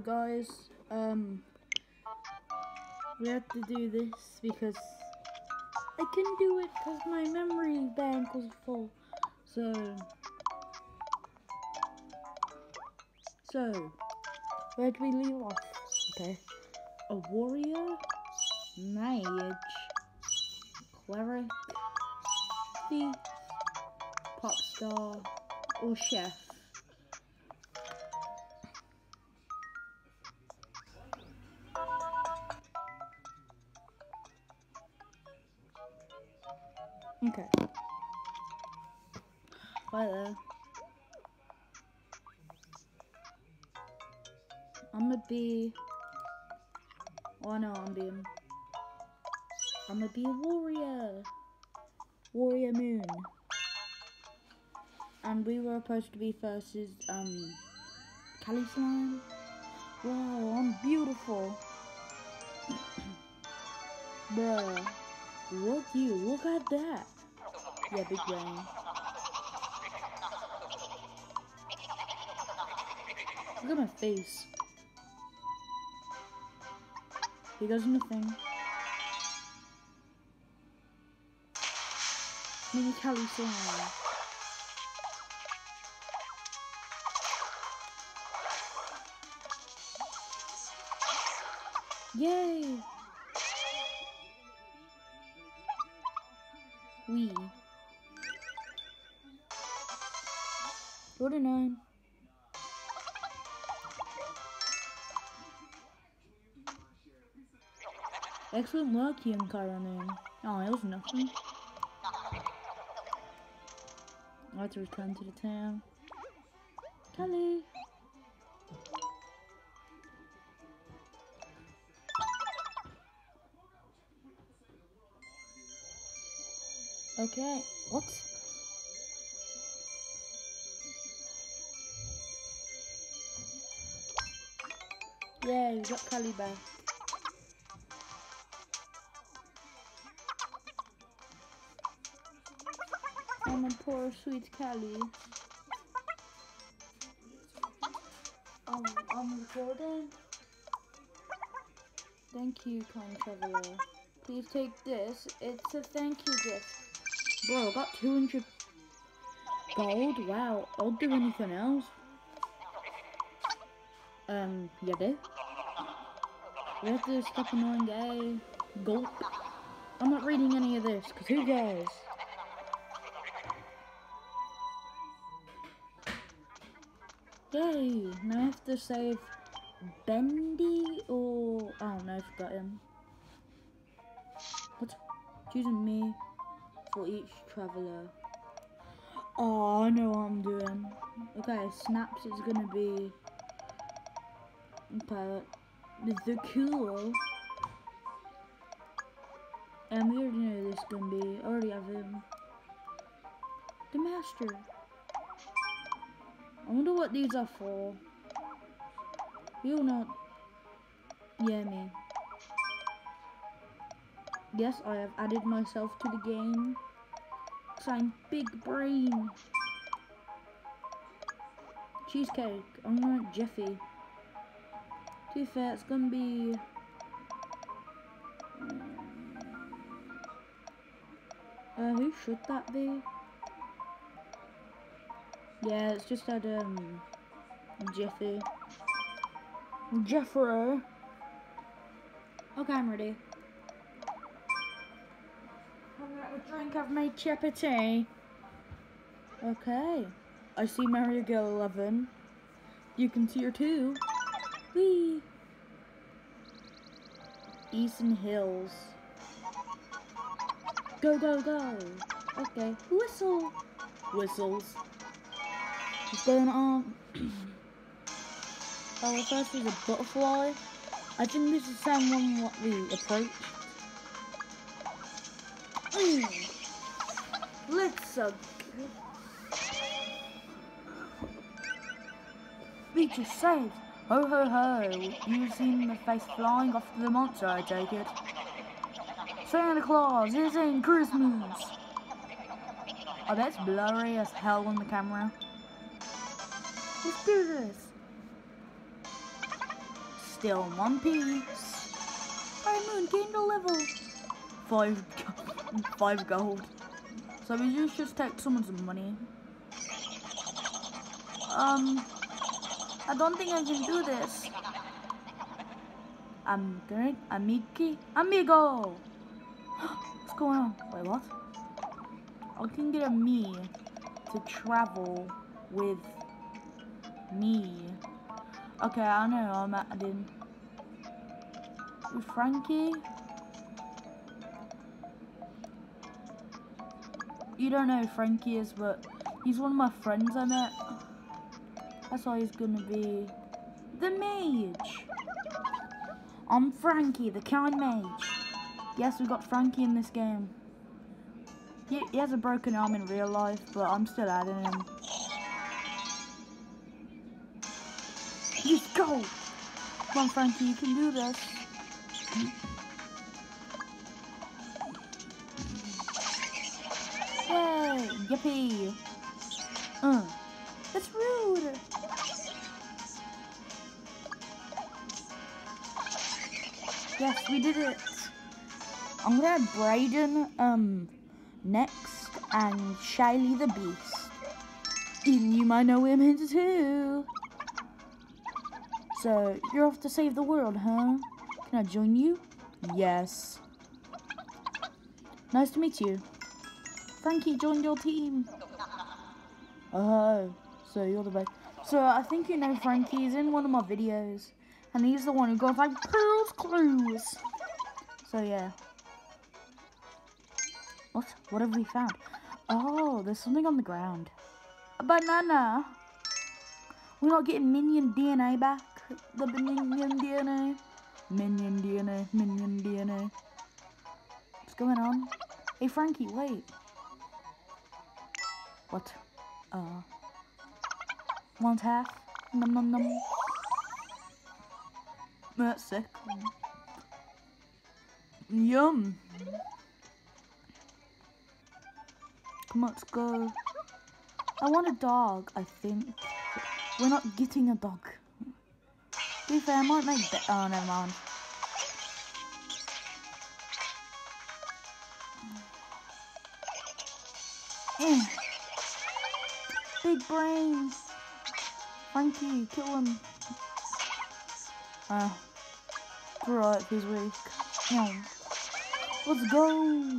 guys, um, we have to do this because I couldn't do it because my memory bank was full. So, so, where do we leave off? Okay, a warrior, mage, cleric, thief, pop star, or chef. Okay. There. I'm gonna be. Oh, know I'm being. I'm a warrior. Warrior Moon. And we were supposed to be versus um, Cali Slime. Wow, I'm beautiful. Bruh. Look you, look at that. Yeah, big brain. Look at my face. He does nothing. Mini Cali Slime. Yay! We. Forty-nine. Excellent work, young Karamoon. Oh, it was nothing. I have to return to the town. Kelly! Okay, what? Yeah, we got back. I'm a poor sweet Kelly. Um, I'm recording. Thank you, kind traveler. Please take this. It's a thank you gift. Bro, I got 200 gold. Wow, I'll do anything else. Um, yeah, do. We have to stop annoying guy. Gulp. I'm not reading any of this, because who cares? Yay! Now I have to save Bendy or... I oh, no, I forgot him. What? Choosing me for each traveler. Oh, I know what I'm doing. Okay, snaps is gonna be. Okay, the cool. And we already know this is gonna be. I already have him. The master. I wonder what these are for. You know. Yeah, me. Yes, I have added myself to the game. Cause I'm big brain. Cheesecake. I'm gonna Jeffy. To be fair, it's gonna be. Uh, who should that be? Yeah, it's just that um, Jeffy. Jeffro. Okay, I'm ready. Drink of my chapati. Okay. I see Mario Girl 11. You can see her too. Whee! Easton Hills. Go, go, go. Okay. Whistle. Whistles. What's going on? oh, first is a butterfly. I think this is someone what we approach. Let's Beach is saved. Ho ho ho. You've seen the face flying off the monster, I take it. Santa Claus is in Christmas. Oh, Bet it's blurry as hell on the camera. Let's do this. still one piece. Hey Moon, gained a level. Five, five gold. So we just just take someone's money. Um, I don't think I can do this. I'm going, amiki, amigo. What's going on? Wait, what? I can get a me to travel with me. Okay, I know I'm adding with Frankie. You don't know who Frankie is, but he's one of my friends I met. That's why he's gonna be the mage. I'm Frankie, the kind mage. Yes, we've got Frankie in this game. He, he has a broken arm in real life, but I'm still adding him. Let's go! Come on, Frankie, you can do this. Yay! Yippee! Uh, that's rude! Yes, we did it! I'm gonna add Brayden, um, next, and Shiley the Beast. And you might know him too. So, you're off to save the world, huh? Can I join you? Yes. Nice to meet you. Frankie joined your team. Oh, so you're the best. So, I think you know Frankie. He's in one of my videos. And he's the one who got like Poo's Clues. So, yeah. What? What have we found? Oh, there's something on the ground. A banana. We're not getting minion DNA back. The minion DNA. Minion DNA. Minion DNA. What's going on? Hey, Frankie, wait. What? Uh. Half? Num num num. That's sick. Yum. Come on, let's go. I want a dog, I think. We're not getting a dog. To be fair, I might make that. Oh, never mind. Eh. Big brains! Frankie, kill him. Ah. Uh, right, he's weak. Let's go.